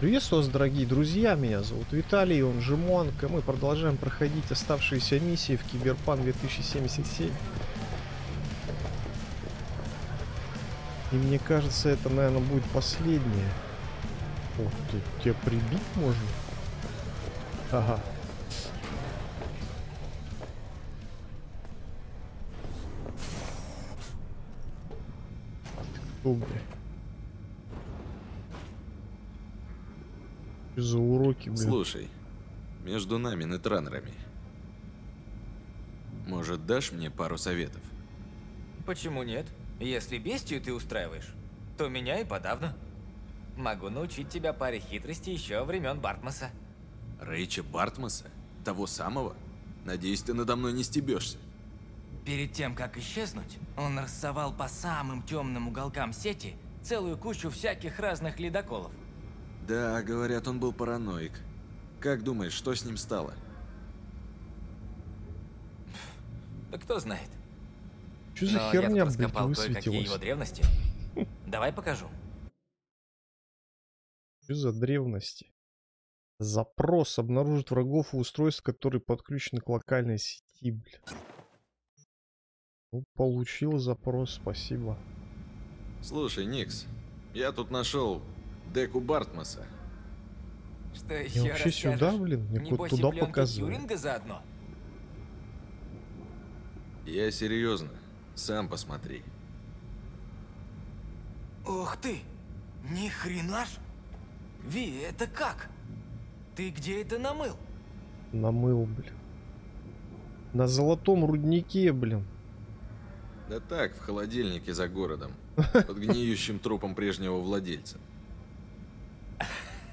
Приветствую вас, дорогие друзья, меня зовут Виталий, он же Монка. Мы продолжаем проходить оставшиеся миссии в Киберпан 2077. И мне кажется, это, наверное, будет последнее. Ух ты, тебя прибить можно? Ага. Кто, бля? Что за уроки, блин? Слушай, между нами, нетранерами, может, дашь мне пару советов? Почему нет? Если бестию ты устраиваешь, то меня и подавно. Могу научить тебя паре хитростей еще времен Бартмаса. Рэйча Бартмаса? Того самого? Надеюсь, ты надо мной не стебешься. Перед тем, как исчезнуть, он рассовал по самым темным уголкам сети целую кучу всяких разных ледоколов. Да, говорят, он был параноик. Как думаешь, что с ним стало? Да кто знает. Что за Но херня, я блядь, раскопал кое-какие высветилась? его древности. Давай покажу. Что за древности? Запрос обнаружит врагов и устройств, которые подключены к локальной сети, бля. Ну, получил запрос, спасибо. Слушай, Никс, я тут нашел деку Бартмаса. Что Я еще вообще сюда, блин, мне Небось туда показывают. Тьюринга заодно? Я серьезно. Сам посмотри. Ух ты! Ни хрена ж! Ви, это как? Ты где это намыл? Намыл, блин. На золотом руднике, блин. Да так, в холодильнике за городом. Под гниющим трупом прежнего владельца.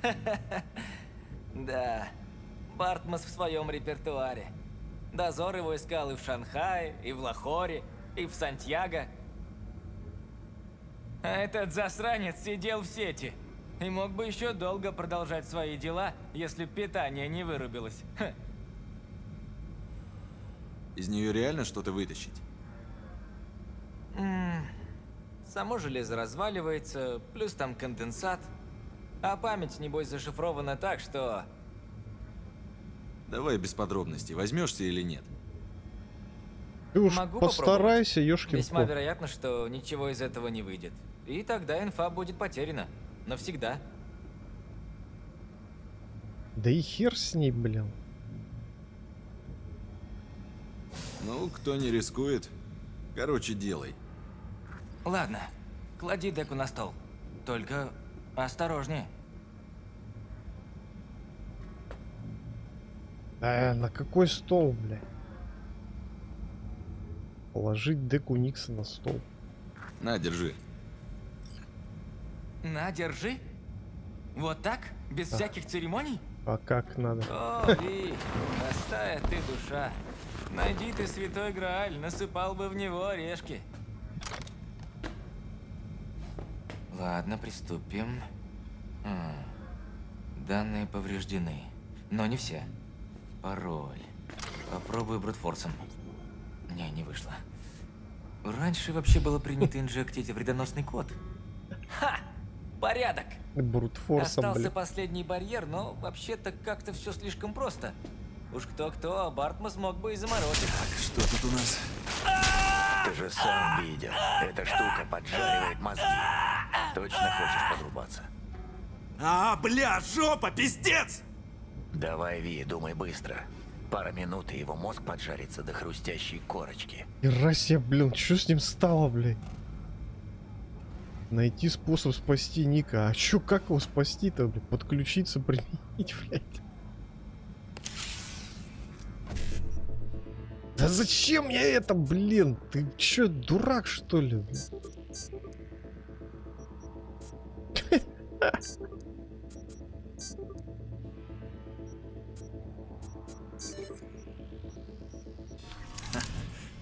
Да, Бартмас в своем репертуаре. Дозор его искал и в Шанхае, и в Лахоре, и в Сантьяго. А этот засранец сидел в сети. И мог бы еще долго продолжать свои дела, если питание не вырубилось. Ха. Из нее реально что-то вытащить? М, Само железо разваливается, плюс там конденсат. А память, небось, зашифрована так, что... Давай без подробностей, возьмешься или нет? Ты уж Могу постарайся, ёшкин Весьма кот. вероятно, что ничего из этого не выйдет. И тогда инфа будет потеряна. Навсегда. Да и хер с ней, блин. Ну, кто не рискует, короче, делай. Ладно, клади деку на стол. Только осторожнее. Э, на какой стол, бля? Положить деку Никса на стол. На, держи. На, держи. Вот так? Без Да. всяких церемоний? А как надо? О, Ви, простая ты душа. Найди ты святой Грааль, насыпал бы в него орешки. Ладно, приступим. М, Данные повреждены. Но не все. Пароль. Попробую брутфорсом. Не, не вышло. Раньше вообще было принято инжектить вредоносный код. Ха! Порядок! Брутфорсом, Остался бля. последний барьер, но вообще-то как-то все слишком просто. Уж кто-кто, а Бартмас мог бы и заморозить. Что тут у нас? Ты же сам видел. Эта штука поджаривает мозги. Точно хочешь подрубаться? А, бля, жопа, пиздец! Давай, Ви, думай быстро. Пара минут, и его мозг поджарится до хрустящей корочки. Хера блин, что с ним стало, блядь? Найти способ спасти Ника. А чё, как его спасти-то, блядь? Подключиться, применить, блядь? Да зачем я это, блин? Ты чё, дурак, что ли, блин?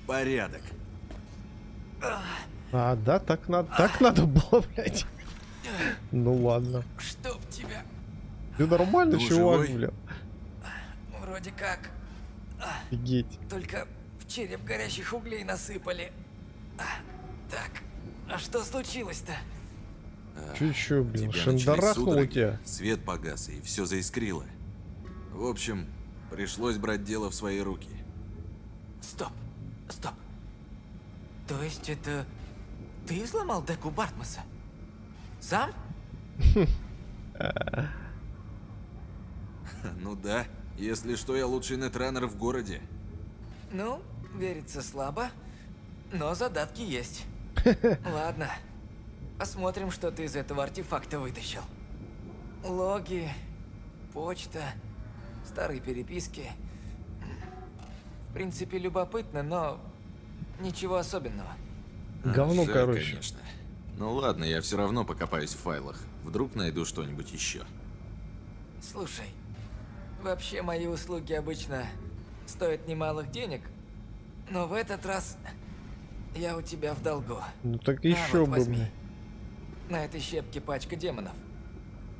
Порядок. А, да, так надо, так надо было, блядь. Ну ладно. Чтоб тебя. Ты нормально, Ты чувак, живой? бля? Вроде как. Офигеть. Только в череп горящих углей насыпали. Так, а что случилось-то? Че еще, блин, тебя начались шандарахнул у судороги, тебя? Свет погас, и все заискрило. В общем, пришлось брать дело в свои руки. Стоп, стоп. То есть это ты взломал деку Бартмаса? Сам? Ну да, если что, я лучший нетранер в городе. Ну, верится слабо, но задатки есть. Ладно, посмотрим, что ты из этого артефакта вытащил. Логи, почта, старые переписки. В принципе, любопытно, но ничего особенного. А, Говно, жаль, короче. конечно. Ну ладно, я все равно покопаюсь в файлах. Вдруг найду что-нибудь еще. Слушай, вообще мои услуги обычно стоят немалых денег, но в этот раз я у тебя в долгу. Ну так еще вот бы, возьми. На этой щепке пачка демонов.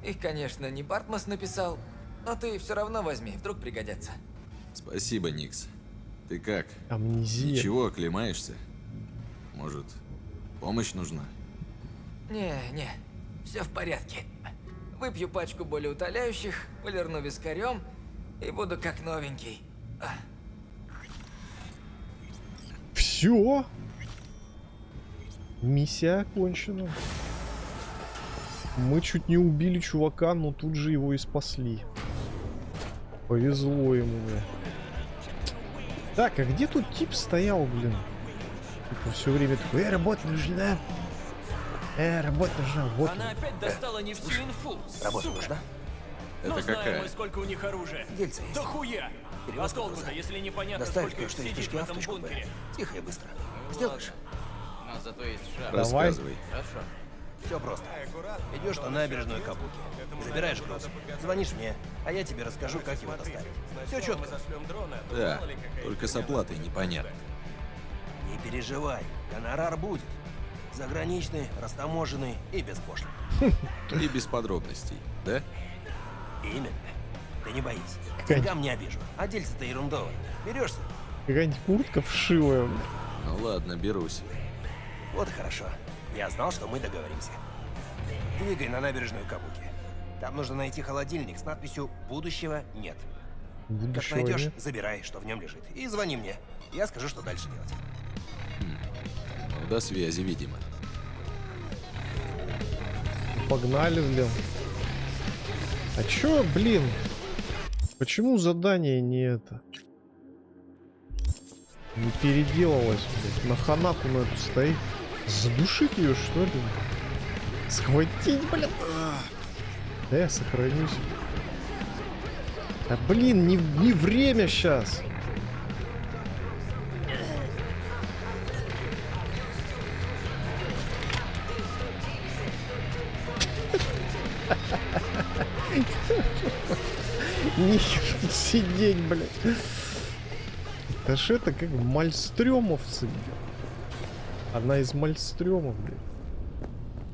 Их, конечно, не Бартмас написал, но ты все равно возьми, вдруг пригодятся. Спасибо, Никс. Ты как? Амнезия. Ничего, оклемаешься? Может, помощь нужна? Не, не, все в порядке. Выпью пачку болеутоляющих, полирну вискарем и буду как новенький. А, Все. Миссия окончена. Мы чуть не убили чувака, но тут же его и спасли. Повезло ему, бля. Так, а где тут тип стоял, блин? Типа все время такой, э, работа нужна. Э, работа нужна. Вот. Она опять достала не всю инфу. Работа нужна? Это знаем какая? мы, сколько у них оружия. Дельце есть. Да хуя! А толку-то, если непонятно, Доставить сколько их сидит в этом бы. бункере. Тихо и быстро. Сделаешь? Но зато есть шар. Давай. Рассказывай. Хорошо. Все просто. Идешь на набережную Кабуки. Забираешь груз. Звонишь мне, а я тебе расскажу, как его доставить. Все четко. Да, только с оплатой непонятно. Не переживай, гонорар будет. Заграничный, растаможенный и без пошлин. И без подробностей, да? Именно. Ты не боись. Деньгам не обижу. А дельце-то ерундовое. Берешься? Какая-нибудь куртка вшивая. Ну ладно, берусь. Вот и хорошо. Я знал, что мы договоримся. Двигай на набережную Кабуки. Там нужно найти холодильник с надписью «Будущего нет». Как Будущего найдешь, нет. забирай, что в нем лежит. И звони мне. Я скажу, что дальше делать. Ну, до связи, видимо. Погнали, блин. А чё, блин? Почему задание не это? Не переделалось, блядь. На ханату на эту стоит. Задушить ее, что ли? Схватить, блин. Да я сохранюсь. А блин, не, не время сейчас. Нихер сидеть, блядь. Это ж это как мальстрёмовцы. Одна из мальстрёмов, блядь.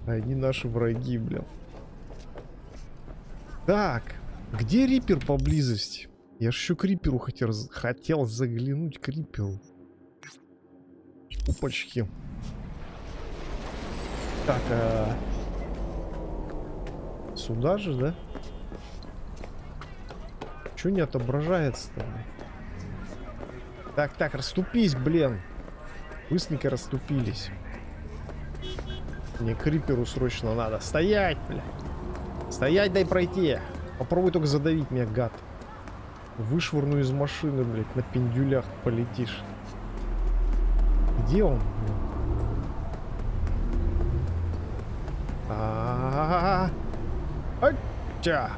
А Они наши враги, блядь. Так, где Рипер поблизости? Я ж еще к Риперу хотел, хотел заглянуть к Риперу. Опачки. Так, а... Сюда же, да? Че не отображается-то? блин? Так, так, расступись, блин. Быстренько расступились. Мне к Риперу срочно надо. Стоять, бля. Стоять, дай пройти. Попробуй только задавить меня, гад. Вышвырну из машины, блядь, на пендюлях полетишь. Где он? блин? А-а-а. Ача.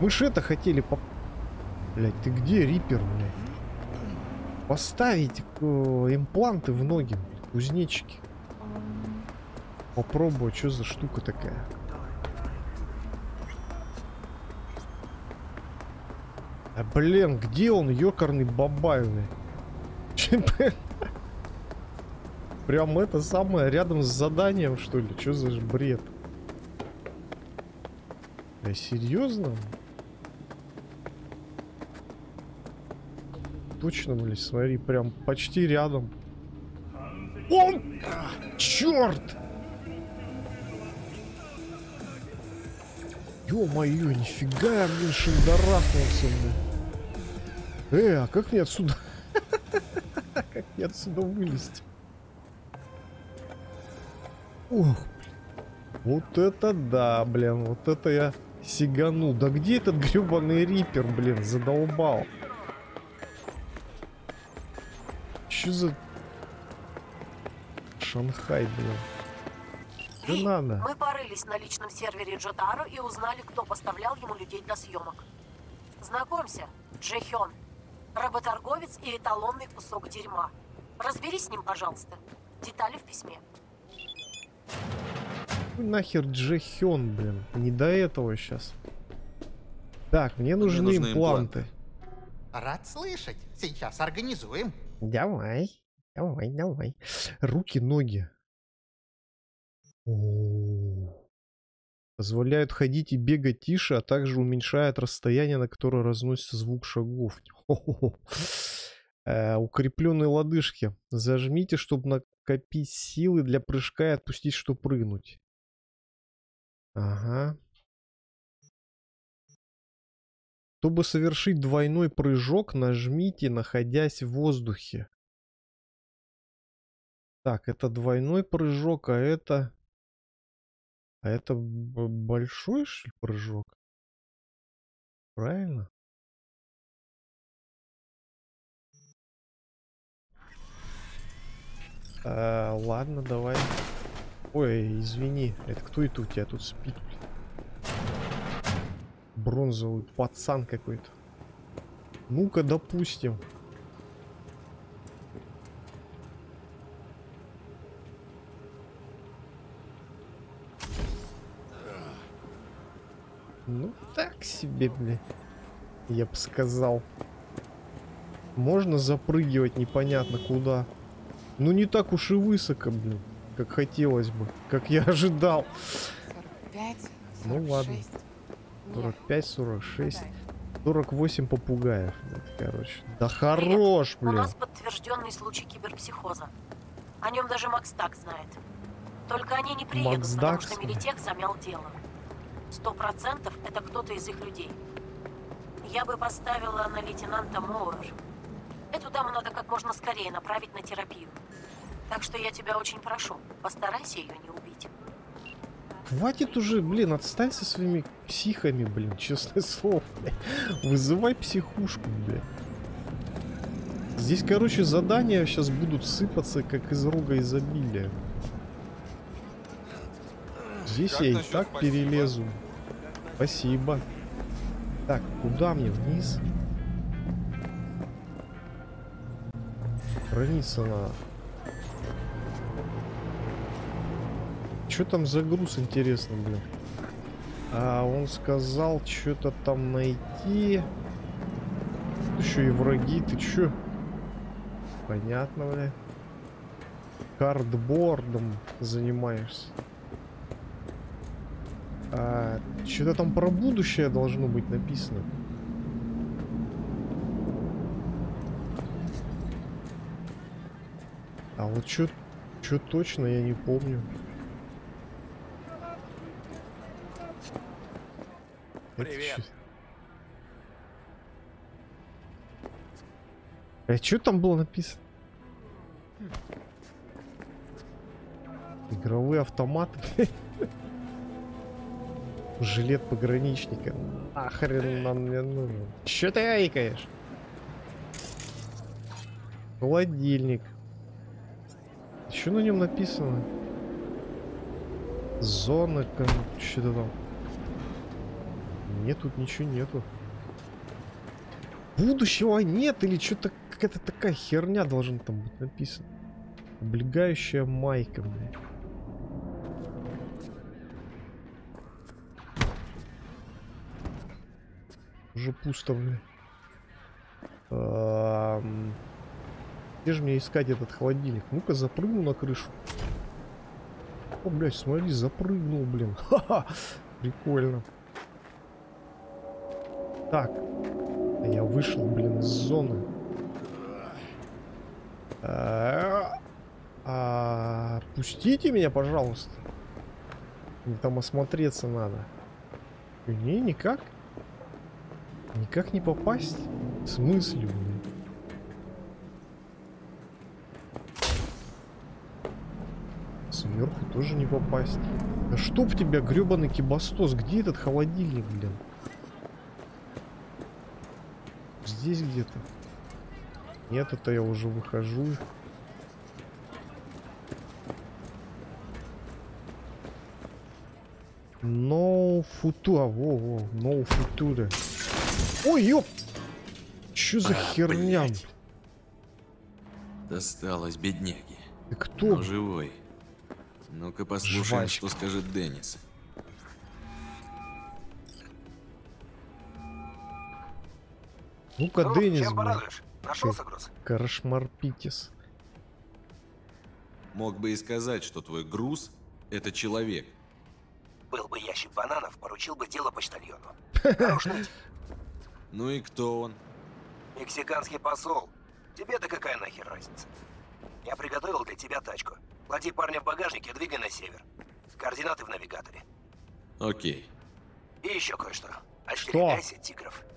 Мы ж это хотели по... Блядь, ты где, Рипер, блядь? Поставить э, импланты в ноги, кузнечики. Попробую, что за штука такая? А блин, где он, ёкарный бабай, блядь? Чё, блин? Прям это самое, рядом с заданием, что ли? Что за бред? Серьезно? Точно, блядь, смотри, прям почти рядом. Он! Черт! Ё-моё, нифига я, блин, шандарахнулся, блин. Э, а как мне отсюда... Как мне отсюда вылезть? Ух, вот это да, блин, вот это я сиганул. Да где этот гребаный рипер, блин, задолбал? Чё за... Шанхай, блин. Да надо. мы порылись на личном сервере Джотаро и узнали, кто поставлял ему людей для съемок. Знакомься, Джехён. Работорговец и эталонный кусок дерьма. Разберись с ним, пожалуйста. Детали в письме. Какой нахер Джехён, блин? Не до этого сейчас. Так, мне нужны, нужны импланты. Рад слышать. Сейчас организуем. Давай, давай, давай. Руки, ноги. Позволяют ходить и бегать тише, а также уменьшает расстояние, на которое разносится звук шагов. Э, укрепленные лодыжки. Зажмите, чтобы накопить силы для прыжка и отпустить, чтобы прыгнуть. Ага. Чтобы совершить двойной прыжок, нажмите, находясь в воздухе. Так, это двойной прыжок, а это... А это большой, прыжок? Правильно? А, ладно, давай. Ой, извини, это кто это у тебя тут спит? Бронзовый пацан какой-то. Ну-ка, допустим. Ну, так себе, бля. Я бы сказал. Можно запрыгивать непонятно куда. Ну, не так уж и высоко, блин, как хотелось бы. Как я ожидал. 45, Ну ладно. 45, 46, 48 попугаев. Короче. Да хорош, У блин. нас подтвержденный случай киберпсихоза. О нем даже Макс Так знает. Только они не приедут, Макс потому Дакс, что. Милитех замял дело. Сто процентов это кто-то из их людей. Я бы поставила на лейтенанта Моуэр. Эту даму надо как можно скорее направить на терапию. Так что я тебя очень прошу, постарайся ее не. Хватит уже, блин, отстань со своими психами, блин, честное слово, блядь. Вызывай психушку, блядь. Здесь, короче, задания сейчас будут сыпаться, как из рога изобилия. Здесь Как я и так спасибо? перелезу. Спасибо. Так, куда мне? Вниз? Храниться надо. Что там за груз, интересно, блин? А, он сказал что-то там найти. Еще и враги, ты чё? Понятно, бля. Картбордом занимаешься. А, что-то там про будущее должно быть написано. А вот что точно я не помню. Привет. А что там было написано? Игровые автоматы. Жилет пограничника. Нахрен он мне нужен? Че ты айкаешь? Холодильник. Что на нем написано? Зона, что-то там. Нет, тут ничего нету. Будущего нет или что-то какая-то такая херня должна там быть написана. Облегающая майка, блядь. Уже пусто. Ам, Где же мне искать этот холодильник? Ну-ка, запрыгну на крышу. О, блядь, смотри, запрыгнул, блин. Ха-ха! Прикольно. Так. Я вышел, блин, из зоны. А, пустите меня, пожалуйста. Мне там осмотреться надо. Не, никак. Никак не попасть. В смысле? Сверху тоже не попасть. Да чтоб тебя, гребаный кибастос, где этот холодильник, блин? здесь где-то? Нет, это я уже выхожу. No futura. А, во, во, no futura. Ой, ёп! Чё за а, херня? Блядь. Досталось бедняги. Ты кто? Ну, Но живой. Ну-ка послушаем, Жвачка. что скажет Деннис. Ну-ка, ну, Денис, чем порадуешь? Мог бы и сказать, что твой груз — это человек. Был бы ящик бананов, поручил бы дело почтальону. Ну и кто он? Мексиканский посол. Тебе-то какая нахер разница? Я приготовил для тебя тачку. Клади парня в багажнике, и двигай на север. Координаты в навигаторе. Окей. И еще кое-что. Отстерегайся тигров.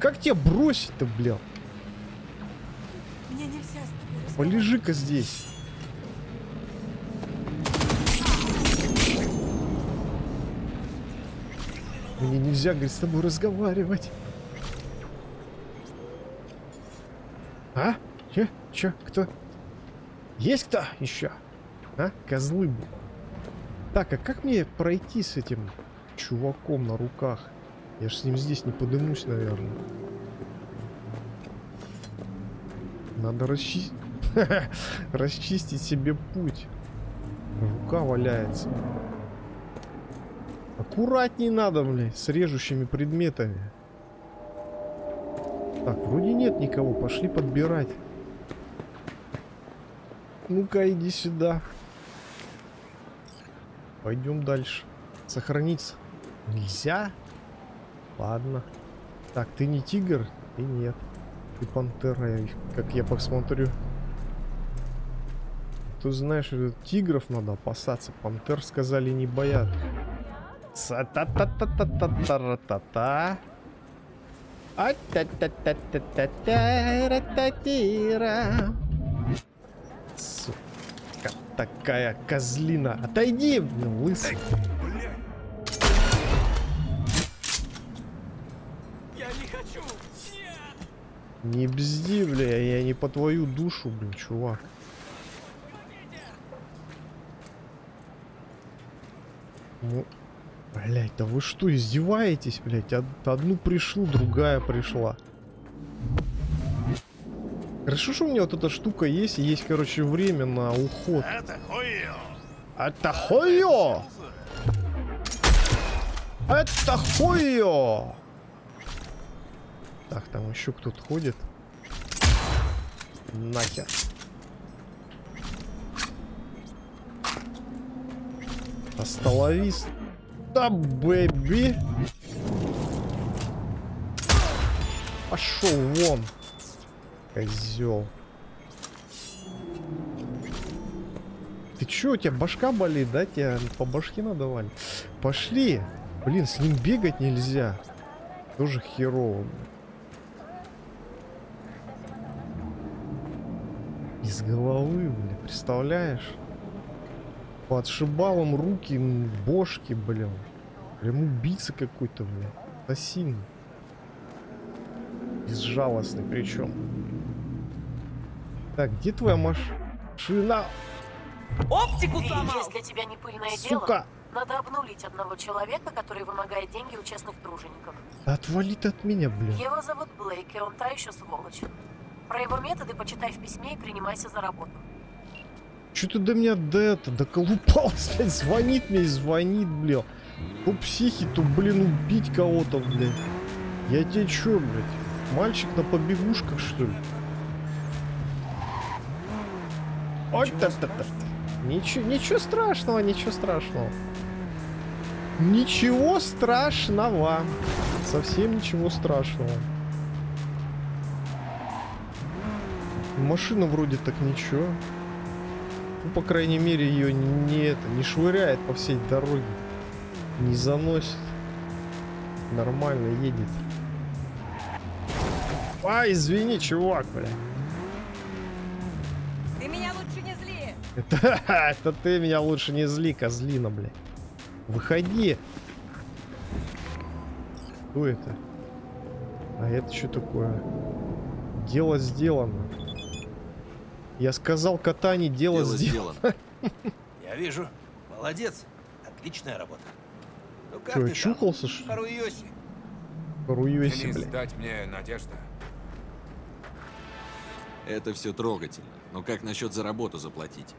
Как тебя бросить-то, блядь? Мне нельзя с тобой Полежи-ка здесь. Мне нельзя, говорит, с тобой разговаривать. А? Че? Че? Кто? Есть кто еще? А? Козлы. Так, а как мне пройти с этим чуваком на руках? Я ж с ним здесь не подымусь, наверное. Надо расчистить... расчистить себе путь. Рука валяется. Аккуратней надо, блядь, с режущими предметами. Так, вроде нет никого. Пошли подбирать. Ну-ка, иди сюда. Пойдем дальше. Сохраниться нельзя? Ладно. Так, ты не тигр? И нет. Ты пантера, как я посмотрю. Ты знаешь, э, тигров надо опасаться. Пантер сказали не боят. Са-та-та-та-та-та-та-та-та. А-та-та-та-та-та-та-ра-та-ти-ра. Сука, такая козлина. Отойди, лысый. Не бзди, бля, я не по твою душу, блин, чувак. Ну, блять, да вы что, издеваетесь, блять? Одну пришел, другая пришла. Хорошо, что у меня вот эта штука есть, и есть, короче, время на уход. Это хуё. Это хуё! Это хуё! Так, там еще кто-то ходит. Нахер. Остановись. Да, бэби. Пошел вон. Козел. Ты чё, у тебя башка болит, да? Тебя по башке надавали? Пошли. Блин, с ним бегать нельзя. Тоже херово. блин. Головы, блин, представляешь? Под шибалом руки, бошки, блин. Прям убийца какой-то, блин. Ассасин. Безжалостный причем. Так, где твоя машина? Оптику сломал! если тебя не пыльное Сука! дело, надо обнулить одного человека, который вымогает деньги у честных тружеников. Отвали ты от меня, блин. Его зовут Блейк, и он та еще сволочь. Про его методы почитай в письме и принимайся за работу. Че ты до меня до это, доколупался, блядь, звонит мне и звонит, блин. То психи, то, блин, убить кого-то, блядь. Я тебе чё, блядь? Мальчик на побегушках, что ли? Ой, та та та Ничего, ничего страшного, ничего страшного. Ничего страшного. Совсем ничего страшного. Машина вроде так ничего. Ну, по крайней мере, ее не это, не швыряет по всей дороге. Не заносит. Нормально едет. А, извини, чувак, бля. Ты меня лучше не зли! Это, это ты меня лучше не зли, козлина, бля. Выходи. Что это? А это что такое? Дело сделано. Я сказал катание, дело, Дело сделано. сделано. Я вижу. Молодец. Отличная работа. Ну как Чё, ты чухался, что ли? Харуйоси. Руюси, бля. дать мне надежда. Это все трогательно. Но как насчет за работу заплатить?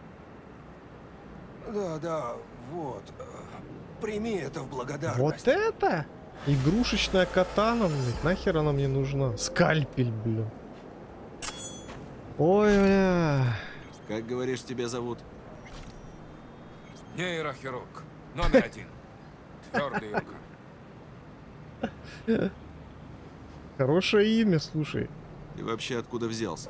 Да, да, вот. Э, Прими это в благодарность. Вот это? Игрушечная катана, блядь. Нахер она мне нужна? Скальпель, блин. Ой, бля. Как говоришь, тебя зовут? Нейрохирург. Номер один. Твердый рука. Хорошее имя, слушай. Ты вообще откуда взялся?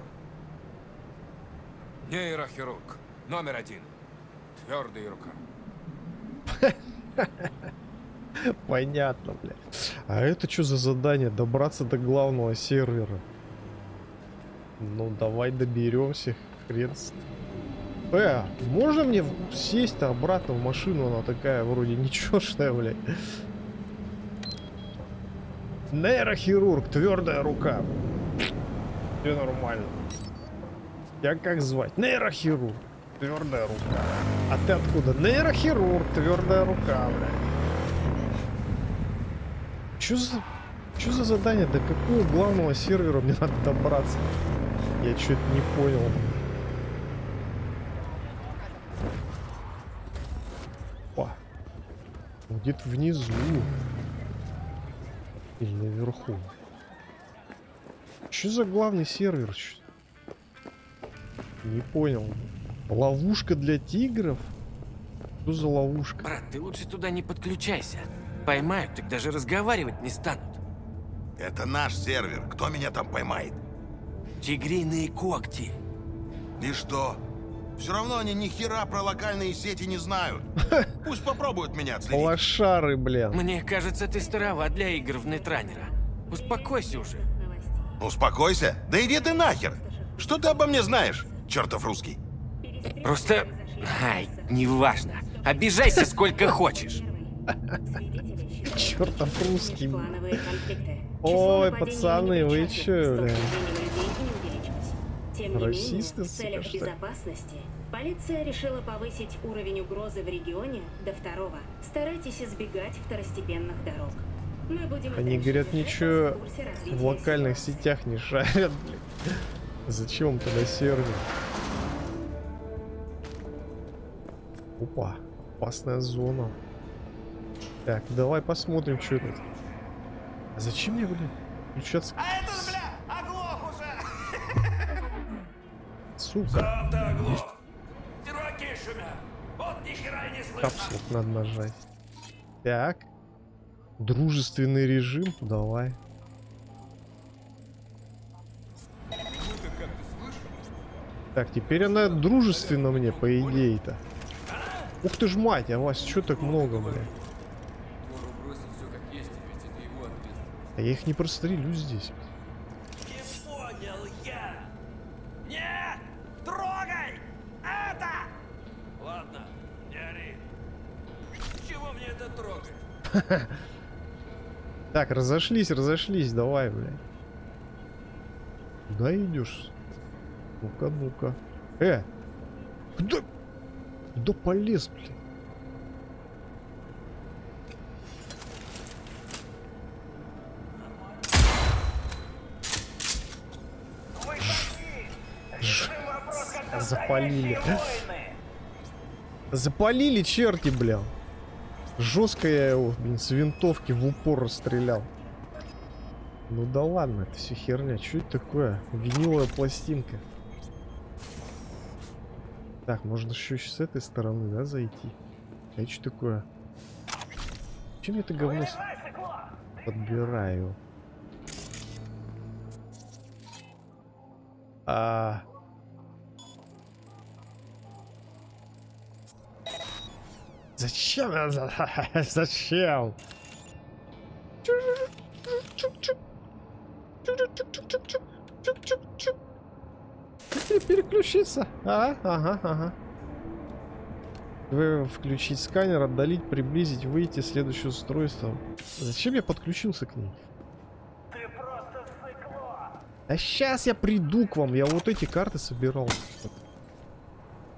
Нейрохирург. Номер один. Твердый рука. Понятно, бля. А это что за задание? Добраться до главного сервера. Ну, давай доберемся. Хрен с... Э, можно мне сесть-то обратно в машину? Она такая вроде ничешная, блядь. Нейрохирург, твердая рука. Все нормально. Я как звать? Нейрохирург, твердая рука. А ты откуда? Нейрохирург, твердая рука, блядь. Чё за... Чё за задание? До какого главного сервера мне надо добраться? Я что-то не понял. Опа. Где-то внизу. Или наверху. Что за главный сервер? Не понял. Ловушка для тигров? Что за ловушка? Брат, ты лучше туда не подключайся. Поймают, так даже разговаривать не станут. Это наш сервер. Кто меня там поймает? Тигриные когти. И что? Все равно они ни хера про локальные сети не знают. Пусть попробуют меня отследить. Лошары, блин. Мне кажется, ты староват для игр в Нетранера. Успокойся уже. Успокойся. Да иди ты нахер. Что ты обо мне знаешь, чертов русский? Просто... Ай, неважно. Обижайся сколько хочешь. Чертов русский. Ой, пацаны, вы чё, бля? Тем не менее, в целях безопасности полиция решила повысить уровень угрозы в регионе до второго. Старайтесь избегать второстепенных дорог. Мы будем Они говорят, ничего в локальных сетях не шарят, блин. Зачем тогда сервер? Опа, опасная зона. Так, давай посмотрим, что тут. А зачем мне, блин, включаться? А этот, бля, слышно! капсулу надо нажать. Так. Дружественный режим, давай. Так, теперь она дружественна мне, по идее-то. Ух ты ж мать, а вас что так много, бля? А я их не прострелю здесь. Не понял я! Нет! Трогай! Это! Ладно, не ори. Чего мне это трогать? Так, разошлись, разошлись, давай, блядь. Куда идешь? Ну-ка, ну-ка. Э! Куда? Куда полез, блядь? Запалили. Запалили черти, бля. Жестко я его, блин, с винтовки в упор расстрелял. Ну да ладно, это все херня. Что это такое? Виниловая пластинка. Так, можно еще с этой стороны, да, зайти? А что такое? Чем это говно подбираю? А... Зачем? я- Зачем? Как переключиться? А, ага, ага. Вы включить сканер, отдалить, приблизить, выйти, следующее устройство. Зачем я подключился к ней? А сейчас я приду к вам, я вот эти карты собирал. Что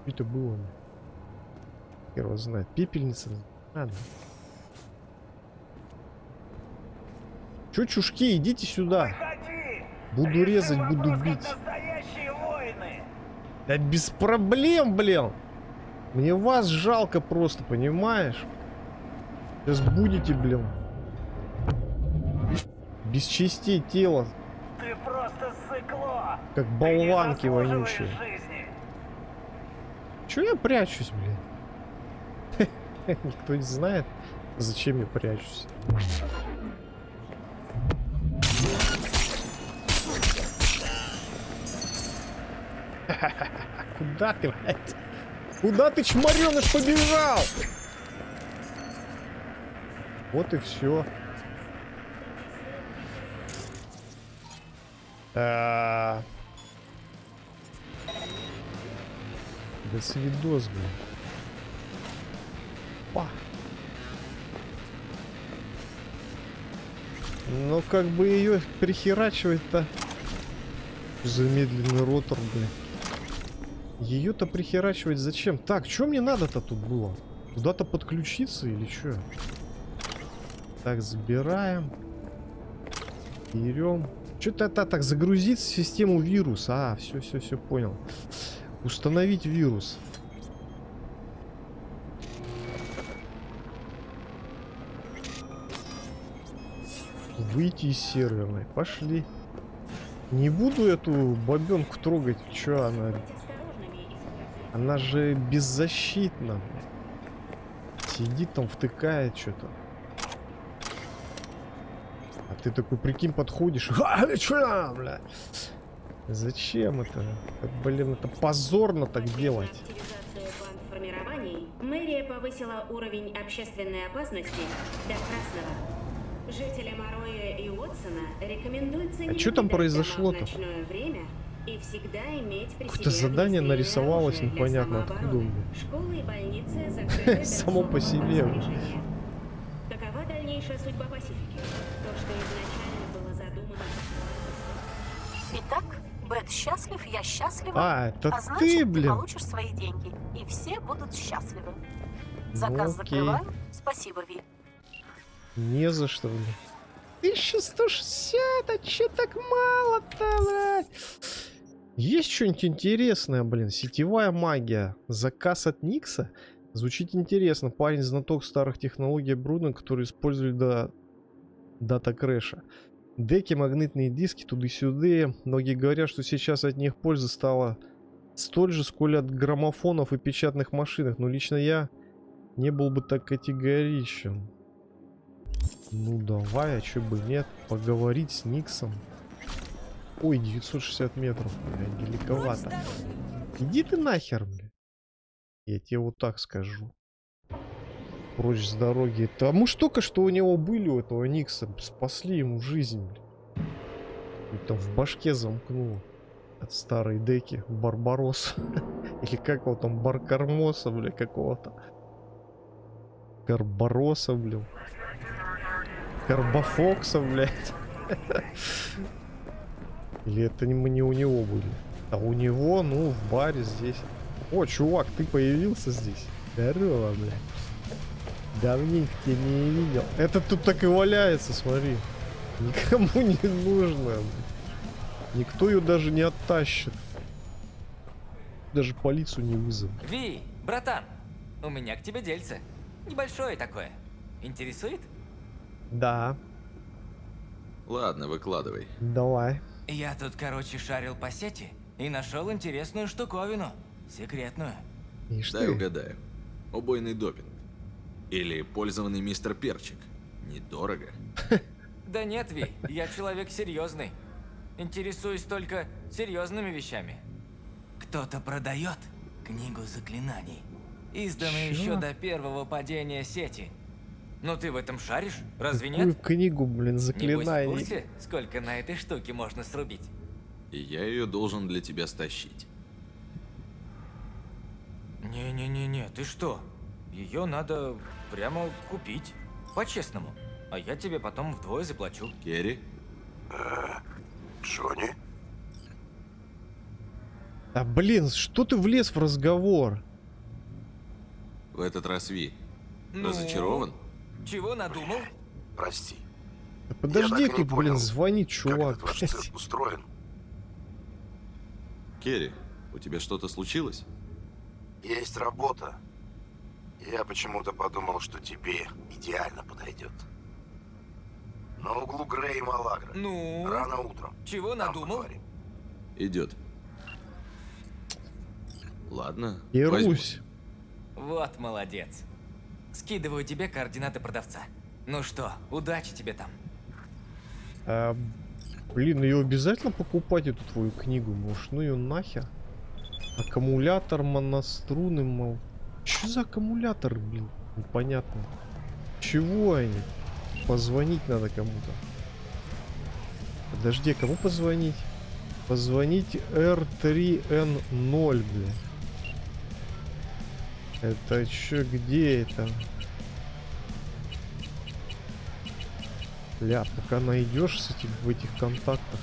это было? Хер его знает. Пепельница. Ладно. Чё, чушки, идите сюда. Буду резать, буду бить. Да без проблем, блин. Мне вас жалко просто, понимаешь? Сейчас будете, блин. Без частей тела. Ты просто сыкло. Как болванки вонючие. Чё я прячусь, блин? Никто не знает, зачем я прячусь. Куда ты, блядь? Куда ты, чмореныш, побежал? Вот и все. А... До свидос, блин. Па. Но как бы ее прихерачивать-то замедленный ротор, блин. Ее-то прихерачивать зачем? Так, что мне надо-то тут было? Куда-то подключиться или что? Так, забираем. Берем. Что-то это так загрузить систему вирус. А, все, все, все, понял. Установить вирус. Выйти из серверной. Пошли. Не буду эту бабенку трогать. Че она? Она же беззащитна. Сидит там, втыкает что-то. А ты такой, прикинь, подходишь. А, бля? Зачем это? Это, Блин, это позорно так делать. мэрия повысила уровень общественной опасности до красного. Жителям Ароя и Уотсона рекомендуется не А чё там произошло-то? ночное время и всегда иметь при Какое-то задание нарисовалось непонятно откуда. Школы и больницы Само по себе. Какова дальнейшая судьба Пасифики? То, что изначально было задумано... Итак, Бет счастлив, я счастлива. А, это а значит, ты, ты блин. получишь свои деньги. И все будут счастливы. Ну, Заказ окей. закрываю. Спасибо, Ви. Не за что, блин. 1160, а чё так мало-то, блядь? Есть что-нибудь интересное, блин? Сетевая магия. Заказ от Никса? Звучит интересно. Парень знаток старых технологий Бруден, которые использовали до дата крэша. Деки, магнитные диски, туды-сюды. Многие говорят, что сейчас от них польза стала столь же, сколь от граммофонов и печатных машинок. Но лично я не был бы так категоричен. Ну давай, а чё бы нет, поговорить с Никсом. Ой, 960 метров, блядь, далековато. Иди ты нахер, блядь. Я тебе вот так скажу. Прочь с дороги. Тому ж только что у него были у этого Никса. Спасли ему жизнь, блядь. И там в башке замкнуло. От старой деки Барбарос. Или как его там, Баркармоса, бля, какого-то. Карбороса, блин. Карбофокса, блядь. Или это мы не у него были? А у него, ну, в баре здесь. О, чувак, ты появился здесь. Здорово, блядь. Давненько тебя не видел. Это тут так и валяется, смотри. Никому не нужно. Никто ее даже не оттащит. Даже полицию не вызовет. Ви, братан, у меня к тебе дельце. Небольшое такое. Интересует? Да. Ладно, выкладывай. Давай. Я тут, короче, шарил по сети и нашел интересную штуковину. Секретную. Ишь Дай ты. угадаю. Убойный допинг. Или пользованный мистер Перчик. Недорого. Да нет, Ви, я человек серьезный. Интересуюсь только серьезными вещами. Кто-то продает книгу заклинаний, изданную еще до первого падения сети. Ну ты в этом шаришь? Разве Какую нет? книгу, блин, Небось, в заклинаний. курсе, сколько на этой штуке можно срубить? И я ее должен для тебя стащить. Не-не-не-не, ты что? Ее надо прямо купить. По-честному. А я тебе потом вдвое заплачу. Керри? Джонни? А блин, что ты влез в разговор? В этот раз Ви. Ну? Разочарован? Чего надумал? Прости. Да подожди, тут, блин, понял, звонит Как чувак. этот ваш блядь. цирк устроен? Керри, у тебя что-то случилось? Есть работа. Я почему-то подумал, что тебе идеально подойдет. На углу Грей и Малагра. Ну? Рано утром. Чего Там надумал? поговорим. Идет. Ладно. И возьму. Русь. Вот молодец. Скидываю тебе координаты продавца. Ну что, удачи тебе там. А, блин, ее обязательно покупать, эту твою книгу? Может, ну ее нахер? Аккумулятор моноструны, мол. Что за аккумулятор, блин? Непонятно. Чего они? Позвонить надо кому-то. Подожди, а кому позвонить? Позвонить R3N0, блин. Это чё, где это? Бля, пока найдешь с этих, в этих контактах.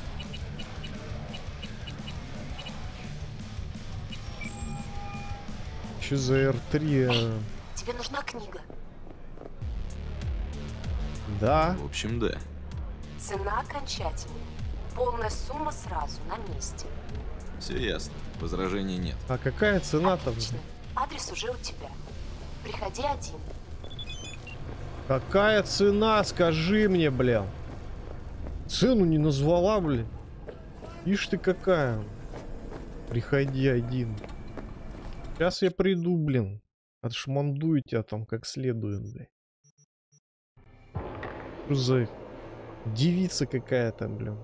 Что за R3? э, Тебе нужна книга. Да. В общем, да. Цена окончательная. Полная сумма сразу, на месте. Все ясно. Возражений нет. А какая блин? Отлично. Адрес уже у тебя. Приходи один. Какая цена? Скажи мне, бля. Цену не назвала, блин. Ишь ты какая. Приходи один. Сейчас я приду, блин. Отшмандую тебя там как следует, блин. Что за девица какая-то, блин.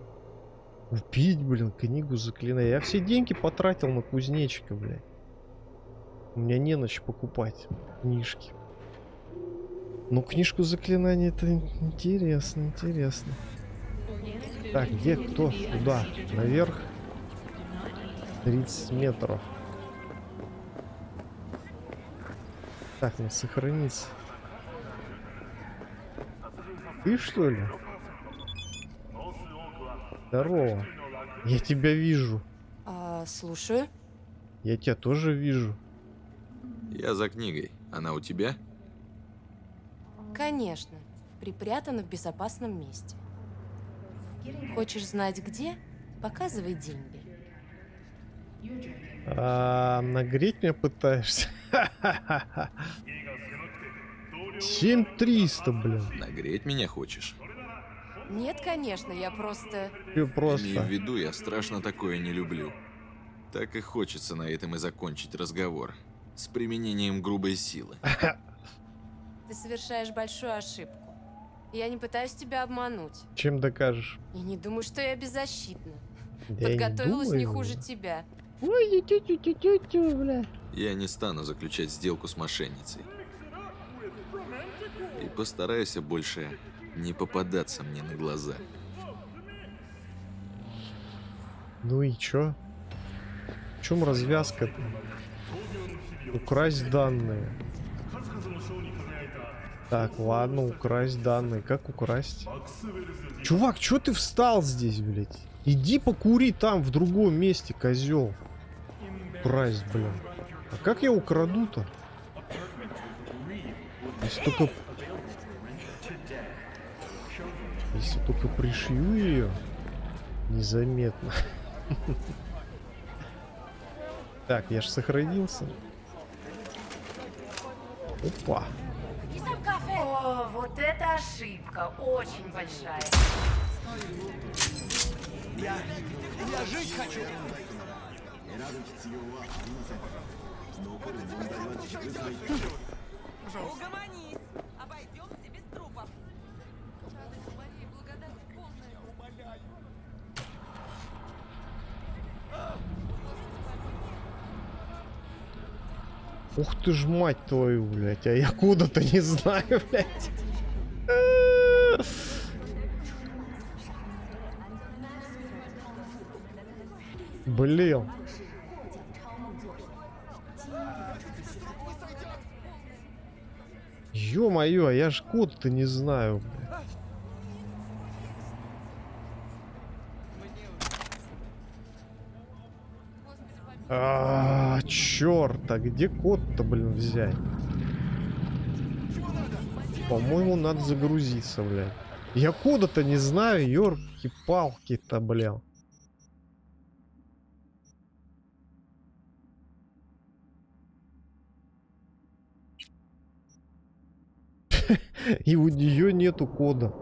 Купить, блин, книгу заклинания. Я все деньги потратил на кузнечика, блядь. У меня не что покупать книжки. Ну, книжку заклинаний это интересно, интересно. Так, где кто? Куда? Наверх? 30 метров. Так, надо сохраниться. Ты что ли? Здорово. Я тебя вижу. А, слушаю. Я тебя тоже вижу. Я за книгой. Она у тебя? Конечно. Припрятана в безопасном месте. Хочешь знать где? Показывай деньги. А, нагреть меня пытаешься? 7300, блин. Нагреть меня хочешь? Нет, конечно, я просто... Ты просто. Имею в виду, я страшно такое не люблю. Так и хочется на этом и закончить разговор. С применением грубой силы. Ты совершаешь большую ошибку. Я не пытаюсь тебя обмануть. Чем докажешь? И не думаю, что я беззащитна. Да я не Подготовилась не думаю. хуже тебя. Ой, тю тю тю тю тю бля. Я не стану заключать сделку с мошенницей. И постарайся больше не попадаться мне на глаза. Ну и чё? В чем развязка-то? Украсть данные. Так, ладно, украсть данные. Как украсть? Чувак, чё ты встал здесь, блядь? Иди покури там, в другом месте, козел. Украсть, блин. А как я украду-то? Если только... Если только пришью ее незаметно. Так, я ж сохранился. Опа. О, вот это ошибка. Очень большая. Я, я жить хочу. Угомонись. Ух ты ж мать твою, блядь, а я куда-то не знаю, блядь. Блин. Ё-моё, а я ж код-то не знаю, блядь. А, черт, а где код-то, блин, взять? По-моему, надо загрузиться, блядь. Я кода-то не знаю, ёрки-палки-то, блядь. И у нее нету кода.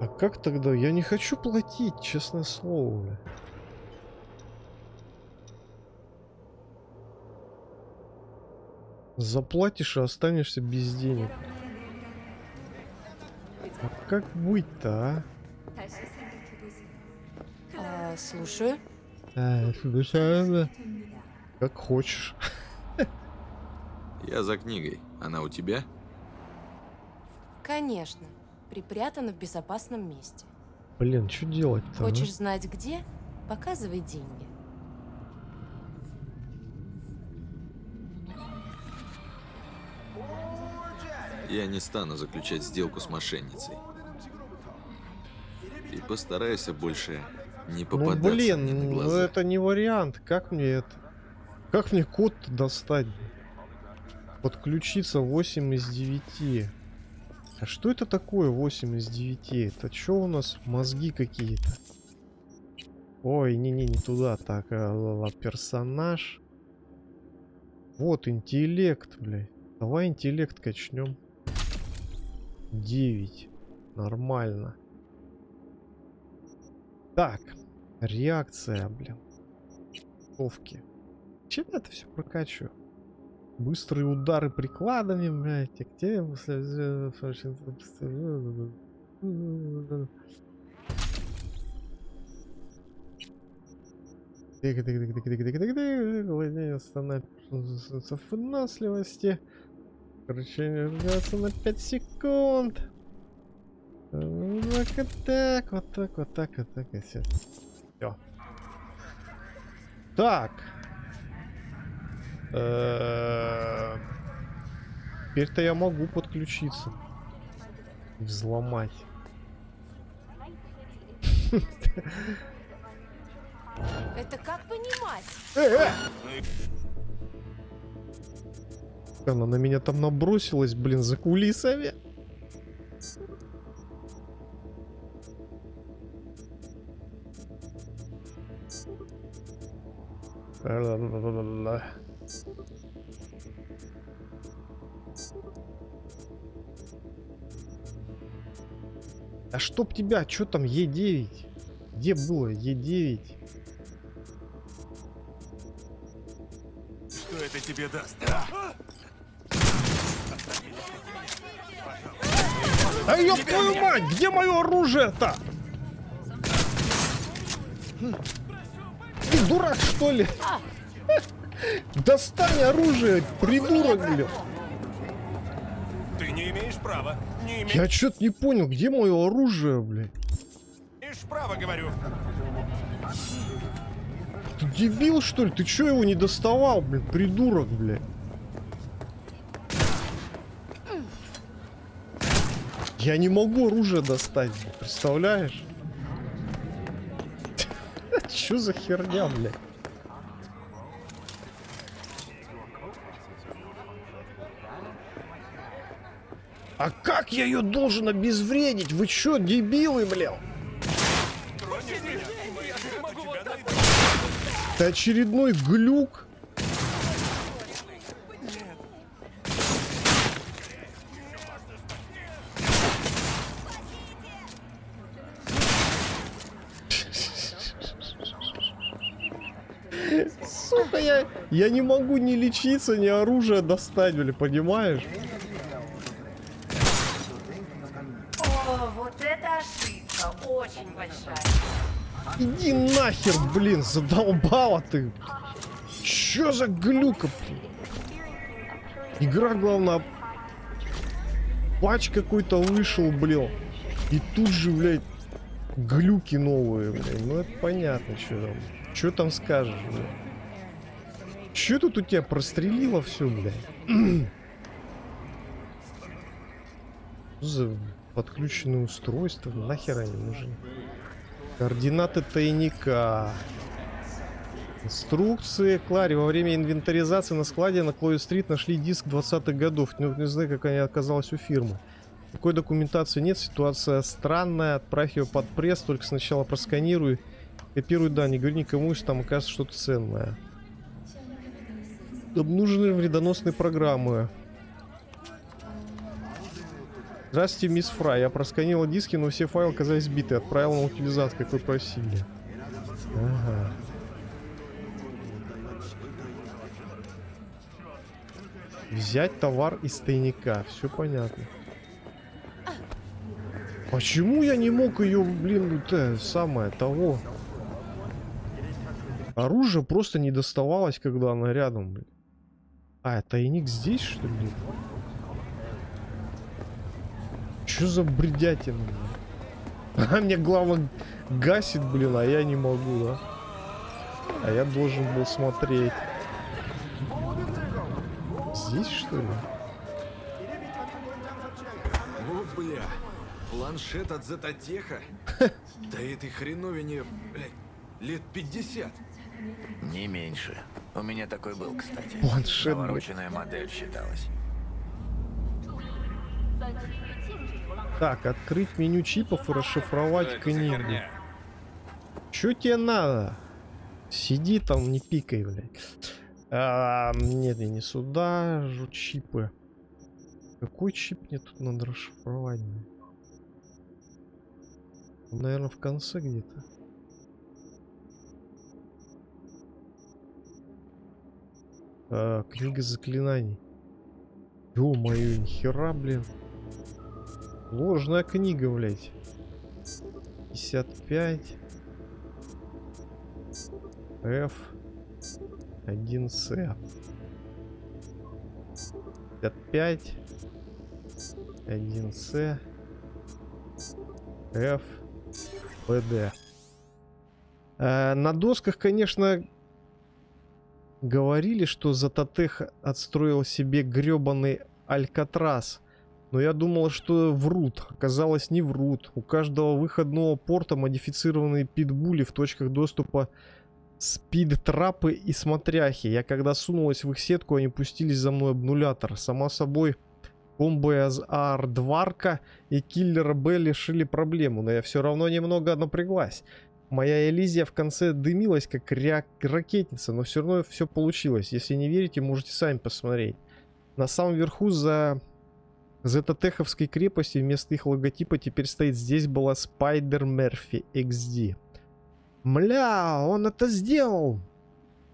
А как тогда? Я не хочу платить, честное слово. бля. Заплатишь и останешься без денег. А как быть-то, а? А, слушаю. А, слушай, Как хочешь. Я за книгой. Она у тебя? Конечно. Припрятана в безопасном месте. Блин, что делать-то? а? Хочешь знать где? Показывай деньги. Я не стану заключать сделку с мошенницей. И постарайся больше не Ну попадаться блин, мне на ну глаза. это не вариант. Как мне это? Как мне код достать? Подключиться 8 из 9. А что это такое 8 из 9? Это что у нас мозги какие-то? Ой, не-не, не туда. Так, а, ла-ла, персонаж. Вот, интеллект, блядь. Давай интеллект качнем. 9. Нормально. Так, реакция, блин. Совки. Чем я это все прокачиваю? Быстрые удары прикладами, блядь. а где после- Владение останавливается выносливости. Короче, ждется на 5 секунд. Вот так, вот так, вот так, вот так, и все. Все. Так. Теперь-то я могу подключиться. И Взломать. Это как понимать? Она на меня там набросилась, блин, за кулисами. А чтоб тебя, что там Е9? Где было Е9? Что это тебе даст? А ёб твою мать, где мое оружие-то? Ты дурак, что ли? Достань оружие, придурок, блин. Ты не имеешь права. Не имеешь Я что-то не понял, где мое оружие, блядь? права, говорю. Ты дебил, что ли? Ты чё его не доставал, блин, придурок, блядь? Я не могу оружие достать, представляешь? Чё за херня, блядь? А как я ее должен обезвредить? Вы чё, дебилы, блядь? Это очередной глюк. Сука, я, я не могу ни лечиться, ни оружие достать, блин, понимаешь? О, вот это ошибка, очень большая. Иди нахер, блин, задолбала ты. Чё за глюка? блин? Игра, главное, патч какой-то вышел, блин. И тут же, блядь, глюки новые, блядь. Ну это понятно, что там. Что там скажешь, блядь? Чё тут у тебя прострелило все, блядь? За подключенные устройства? Нахер они нужны? Координаты тайника. Инструкции. Клари, во время инвентаризации на складе на Клою-стрит нашли диск 20-х годов. Не, не знаю, как они оказалась у фирмы. Такой документации нет, ситуация странная. Отправь ее под пресс, только сначала просканируй. Копируй данные, говори никому, если там окажется что-то ценное. Нужны вредоносные программы. Здравствуйте, мисс Фрай. Я просканила диски, но все файлы оказались сбиты. Отправил на утилизацию, как вы просили. Ага. Взять товар из тайника. Все понятно. Почему я не мог ее, блин, это самое того? Оружие просто не доставалось, когда она рядом, блин. А, тайник здесь, что ли? Что за бредятина? А мне главное гасит, блин, а я не могу, да? А я должен был смотреть. Здесь, что ли? О, бля. Планшет от Зетотеха? Да этой хреновине, блядь, лет 50. Не меньше. У меня такой был, кстати. Планшет. Навороченная модель считалась. Так, открыть меню чипов и расшифровать книгу. Чё тебе надо? Сиди там, не пикай, блядь. А, нет, не, не сюда, жу чипы. Какой чип мне тут надо расшифровать? наверное, в конце где-то. А, книга заклинаний. Ё-моё, нихера, блин. Ложная книга, блядь. 55. F. 1С. 55. 1С. F. ПД. Э, на досках, конечно, говорили, что Зататех отстроил себе гребаный Алькатрас. Но я думал, что врут. Оказалось, не врут. У каждого выходного порта модифицированные питбули в точках доступа спид-трапы и смотряхи. Я когда сунулась в их сетку, они пустились за мной обнулятор. Сама собой, комбо из Ардварка и киллера Б решили проблему, но я все равно немного напряглась. Моя Элизия в конце дымилась, как ракетница, но все равно все получилось. Если не верите, можете сами посмотреть. На самом верху за Зетотеховской крепости вместо их логотипа теперь стоит здесь была Спайдер Мерфи XD. Мля, он это сделал!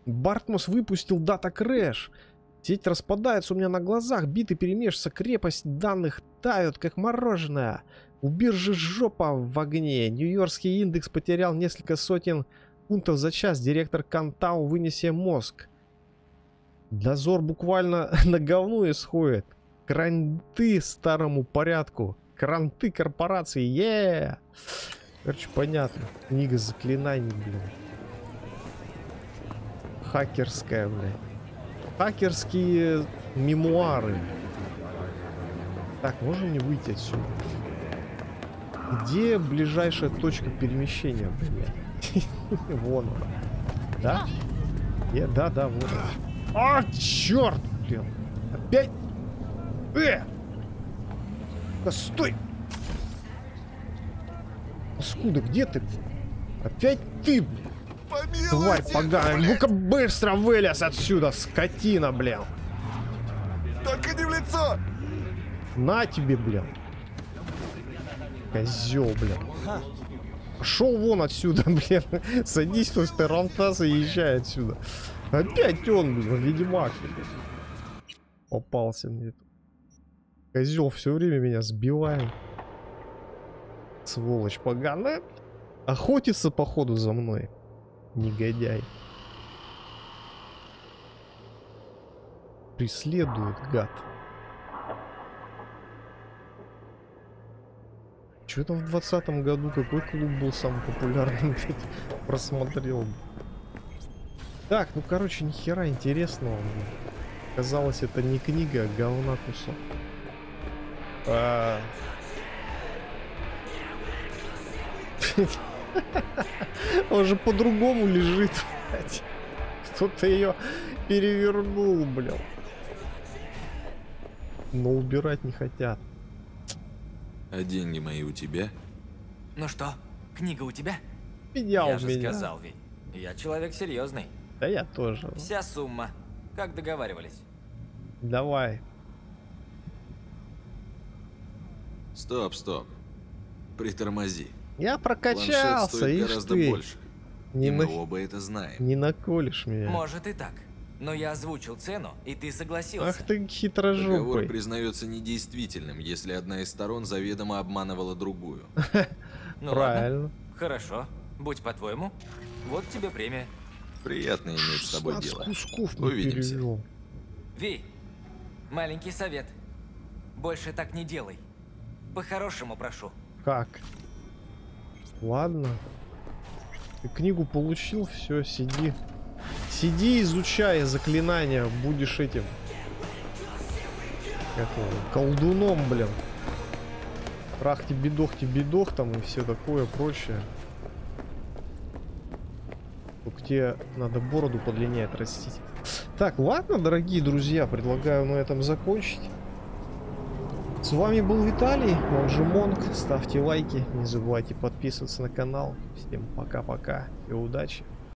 Бартмосс выпустил DataKrash. Сеть распадается у меня на глазах, биты перемешиваются, крепости данных тают, как мороженое. У биржи жопа в огне. Нью-Йоркский индекс потерял несколько сотен пунктов за час. Директор Кан Тао вынес себе мозг. Дозор буквально на говно исходит. Кранты старому порядку. Кранты корпорации. е Короче, понятно. Книга заклинаний, блин. Хакерская, блядь. Хакерские мемуары. Так, можно мне выйти отсюда? Где ближайшая точка перемещения, блядь? Вон она. Да? Е, да, да, вот. А, черт, блин. Опять? Э! Да стой! Паскуда, где ты? Опять ты, блин? Тварь поганая. Ну-ка быстро вылез отсюда, скотина, блин. Только не в лицо! На тебе, блин. Козел, блин. Пошел вон отсюда, блин. Садись в Эсперантас и езжай отсюда. Опять он, блин, ведьмак. Попался мне. Козел все время меня сбивает. Сволочь поганая. Охотится, походу, за мной. Негодяй. Преследует, гад. Что там в двадцатом году? Какой клуб был самый популярный? Просмотрел. Так, ну короче, нихера интересного. Казалось, это не книга, а говна кусок. А... Он же по-другому лежит. Кто-то ее перевернул, блядь. Но убирать не хотят. А деньги мои у тебя? Ну что, книга у тебя? Меня Я у же меня. сказал, Ви. Я человек серьезный. Да я тоже. Вся сумма. Как договаривались. Давай. Стоп, стоп. Притормози. Я Планшет прокачался, стоит ишь гораздо ты. больше. Не, И мы на- оба это знаем. не наколешь меня. Может и так. Но я озвучил цену, и ты согласился. Ах ты Договор хитрожопый. признается недействительным, если одна из сторон заведомо обманывала другую. Ну Правильно. ладно. Хорошо. Будь по-твоему. Вот тебе премия. Приятно иметь с тобой 16 дело. кусков Увидимся. перевел. Ви, маленький совет. Больше так не делай. По-хорошему прошу. Как? Ладно. Ты книгу получил, все, сиди. Сиди, изучай заклинания, будешь этим. Как его, колдуном, блин. Трахти бедохти бедох там и все такое прочее. Только тебе надо бороду подлиннее отрастить. Так, ладно, дорогие друзья, предлагаю на этом закончить. С вами был Виталий, он же Монк. Ставьте лайки, не забывайте подписываться на канал. Всем пока-пока и удачи.